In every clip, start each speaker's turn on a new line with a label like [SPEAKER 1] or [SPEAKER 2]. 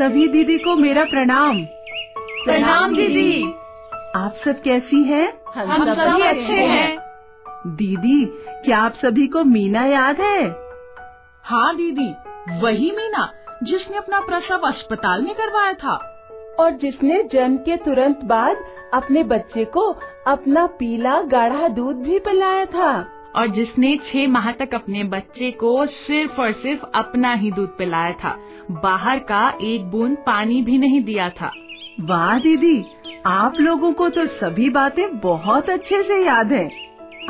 [SPEAKER 1] सभी दीदी को मेरा प्रणाम।
[SPEAKER 2] प्रणाम दीदी।
[SPEAKER 1] आप सब कैसी हैं?
[SPEAKER 2] हम, सभी अच्छे हैं।
[SPEAKER 1] दीदी क्या आप सभी को मीना याद है?
[SPEAKER 3] हाँ दीदी वही मीना जिसने अपना प्रसव अस्पताल में करवाया था।
[SPEAKER 1] और जिसने जन्म के तुरंत बाद अपने बच्चे को अपना पीला गाढ़ा दूध भी पिलाया था।
[SPEAKER 3] और जिसने छह माह तक अपने बच्चे को सिर्फ़ और सिर्फ़ अपना ही दूध पिलाया था। बाहर का एक बूंद पानी भी नहीं दिया था।
[SPEAKER 1] वाह दीदी, आप लोगों को तो सभी बातें बहुत अच्छे से याद है।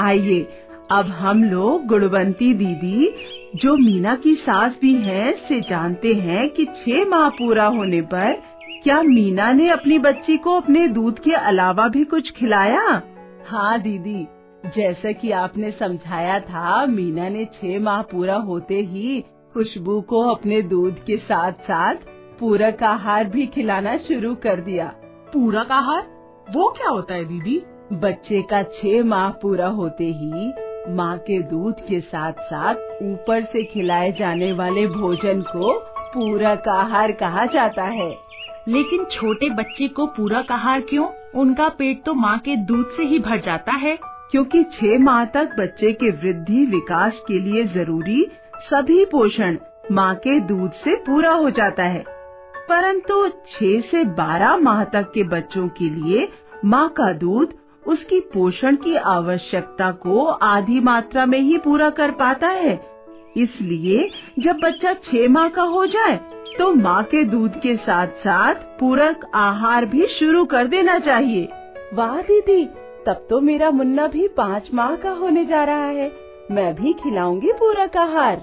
[SPEAKER 1] आइए, अब हम लोग गुणवंती दीदी, जो मीना की सास भी है, से जानते हैं कि छह माह पूरा होने पर क्या मीना ने अपनी बच्ची को अपने दूध के अलावा भी कुछ खिलाया? हाँ दीदी जैसा कि आपने समझाया था मीना ने छह माह पूरा होते ही खुशबू को अपने दूध के साथ साथ पूरक आहार भी खिलाना शुरू कर दिया।
[SPEAKER 3] पूरक आहार? वो क्या होता है दीदी?
[SPEAKER 1] बच्चे का छह माह पूरा होते ही माँ के दूध के साथ साथ ऊपर से खिलाए जाने वाले भोजन को पूरक आहार कहा जाता है।
[SPEAKER 3] लेकिन छोटे बच्चे को पूरक आहार क्यों? उनका पेट तो माँ के दूध से ही भर जाता है।
[SPEAKER 1] क्योंकि छह माह तक बच्चे के वृद्धि विकास के लिए ज़रूरी सभी पोषण माँ के दूध से पूरा हो जाता है। परंतु छह से बारह माह तक के बच्चों के लिए माँ का दूध उसकी पोषण की आवश्यकता को आधी मात्रा में ही पूरा कर पाता है। इसलिए जब बच्चा छह माह का हो जाए तो माँ के दूध के साथ साथ पूरक आहार भी शुरू कर देना चाहिए। वाह दीदी तब तो मेरा मुन्ना भी पाँच माह का होने जा रहा है। मैं भी खिलाऊँगी पूरक आहार।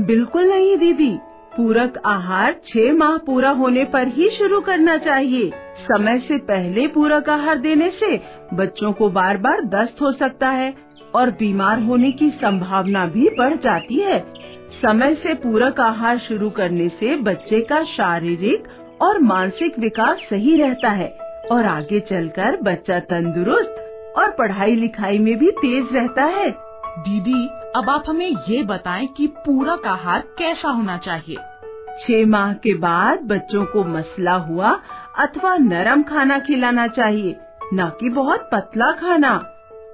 [SPEAKER 1] बिल्कुल नहीं, दीदी। पूरक आहार छह माह पूरा होने पर ही शुरू करना चाहिए। समय से पहले पूरक आहार देने से बच्चों को बार बार दस्त हो सकता है और बीमार होने की संभावना भी बढ़ जाती है। समय से पूरक आहार शुरू करने से बच्चे का शारीरिक और मानसिक विकास सही रहता है और आगे चलकर बच्चा तंदुरुस्त और पढ़ाई लिखाई में भी तेज रहता है।
[SPEAKER 3] दीदी अब आप हमें ये बताएँ कि पूरक आहार कैसा होना चाहिए।
[SPEAKER 1] छह माह के बाद बच्चों को मसला हुआ अथवा नरम खाना खिलाना चाहिए न कि बहुत पतला खाना।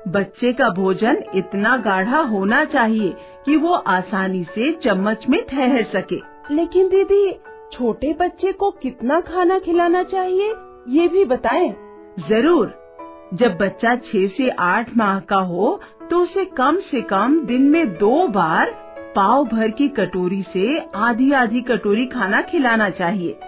[SPEAKER 1] बच्चे का भोजन इतना गाढ़ा होना चाहिए कि वो आसानी से चम्मच में ठहर सके। लेकिन दीदी छोटे बच्चे को कितना खाना खिलाना चाहिए ये भी बताएँ। ज़रूर जब बच्चा छह से आठ माह का हो तो उसे कम से कम दिन में दो बार पाव भर की कटोरी से आधी आधी कटोरी खाना खिलाना चाहिए।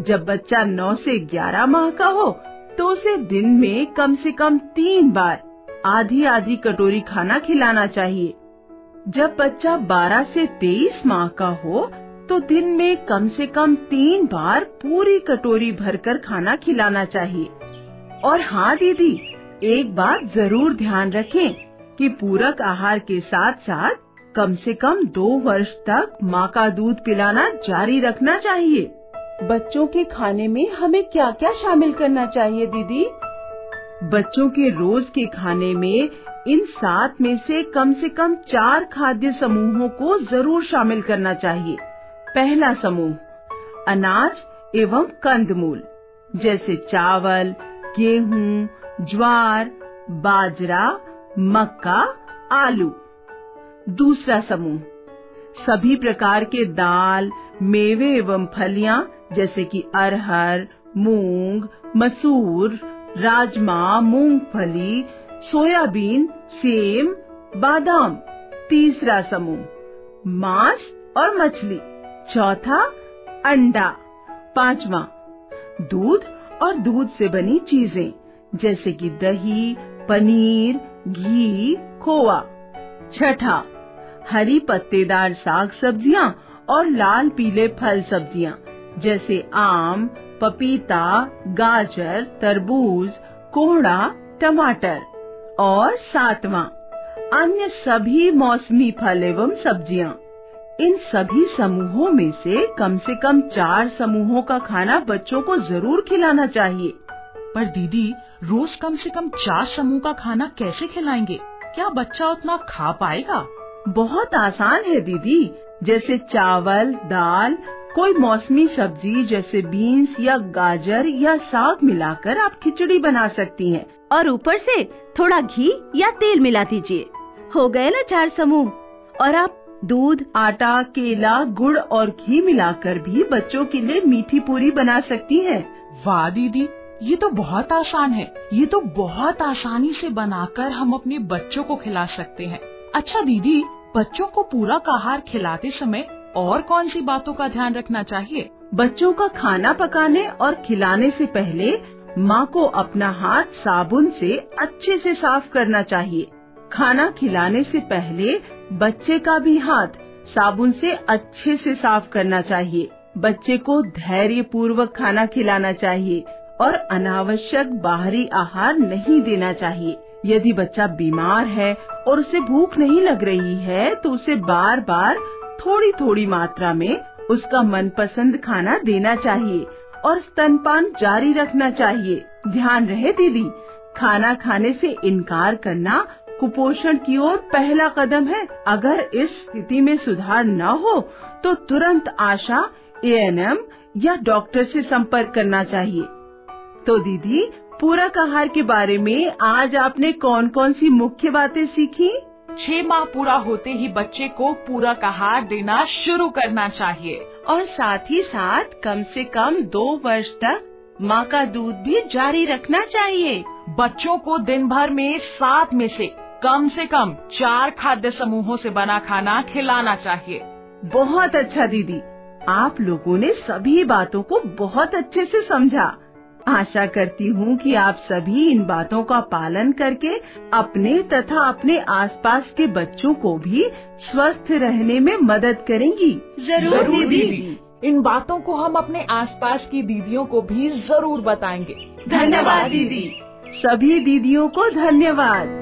[SPEAKER 1] जब बच्चा नौ से ग्यारह माह का हो तो उसे दिन में कम से कम तीन बार आधी आधी कटोरी खाना खिलाना चाहिए। जब बच्चा 12 से 23 माह का हो तो दिन में कम से कम तीन बार पूरी कटोरी भरकर खाना खिलाना चाहिए। और हाँ दीदी, एक बात ज़रूर ध्यान रखें कि पूरक आहार के साथ साथ कम से कम दो वर्ष तक माँ का दूध पिलाना जारी रखना चाहिए। बच्चों के खाने में हमें क्या क्या शामिल करना चाहिए, दीदी? बच्चों के रोज के खाने में इन सात में से कम से कम चार खाद्य समूहों को ज़रूर शामिल करना चाहिए। पहला समूह, अनाज एवं कंदमूल जैसे चावल गेहूँ, ज्वार, बाजरा, मक्का, आलू। दूसरा समूह। सभी प्रकार के दाल, मेवे एवं फलियाँ, जैसे कि अरहर, मूंग, मसूर, राजमा, मूंगफली, सोयाबीन, सेम, बादाम। तीसरा समूह। मांस और मछली। चौथा, अंडा। पांचवा। दूध और दूध से बनी चीज़ें, जैसे कि दही, पनीर, घी, खोआ। छठा, हरी पत्तेदार साग सब्ज़ियाँ और लाल पीले फल सब्ज़ियाँ जैसे आम, पपीता, गाजर, तरबूज, कोहड़ा, टमाटर। और सातवां, अन्य सभी मौसमी फल एवं सब्ज़ियाँ। इन सभी समूहों में से कम से कम चार समूहों का खाना बच्चों को ज़रूर खिलाना चाहिए।
[SPEAKER 3] पर दीदी रोज कम से कम चार समूह का खाना कैसे खिलाएँगे? क्या बच्चा उतना खा पाएगा?
[SPEAKER 1] बहुत आसान है दीदी। जैसे चावल दाल कोई मौसमी सब्ज़ी जैसे बीन्स या गाजर या साग मिलाकर आप खिचड़ी बना सकती हैं।
[SPEAKER 4] और ऊपर से थोड़ा घी या तेल मिला दीजिए। हो गए ना चार समूह। और आप दूध
[SPEAKER 1] आटा केला गुड़ और घी मिलाकर भी बच्चों के लिए मीठी पूरी बना सकती हैं।
[SPEAKER 3] वाह दीदी ये तो बहुत आसान है। ये तो बहुत आसानी से बनाकर हम अपने बच्चों को खिला सकते हैं। अच्छा दीदी बच्चों को पूरा आहार खिलाते समय और कौन सी बातों का ध्यान रखना चाहिए?
[SPEAKER 1] बच्चों का खाना पकाने और खिलाने से पहले माँ को अपना हाथ साबुन से अच्छे से साफ़ करना चाहिए। खाना खिलाने से पहले बच्चे का भी हाथ साबुन से अच्छे से साफ़ करना चाहिए। बच्चे को धैर्य पूर्वक खाना खिलाना चाहिए और अनावश्यक बाहरी आहार नहीं देना चाहिए। यदि बच्चा बीमार है और उसे भूख नहीं लग रही है तो उसे बार बार थोड़ी थोड़ी मात्रा में उसका मनपसंद खाना देना चाहिए और स्तनपान जारी रखना चाहिए। ध्यान रहे दीदी, खाना खाने से इनकार करना कुपोषण की ओर पहला कदम है। अगर इस स्थिति में सुधार न हो तो तुरंत आशा एएनएम या डॉक्टर से संपर्क करना चाहिए। तो दीदी पूरक आहार के बारे में आज आपने कौन कौन सी मुख्य बातें सीखी?
[SPEAKER 3] छह माह पूरा होते ही बच्चे को पूरक आहार देना शुरू करना चाहिए।
[SPEAKER 1] और साथ ही साथ कम से कम दो वर्ष तक माँ का दूध भी जारी रखना चाहिए।
[SPEAKER 3] बच्चों को दिन भर में सात में से कम से कम चार खाद्य समूहों से बना खाना खिलाना चाहिए।
[SPEAKER 1] बहुत अच्छा दीदी। आप लोगों ने सभी बातों को बहुत अच्छे से समझा। आशा करती हूँ कि आप सभी इन बातों का पालन करके अपने तथा अपने आसपास के बच्चों को भी स्वस्थ रहने में मदद करेंगी।
[SPEAKER 3] ज़रूर दीदी। इन बातों को हम अपने आसपास की दीदियों को भी ज़रूर बताएँगे।
[SPEAKER 1] धन्यवाद दीदी। सभी दीदियों को धन्यवाद।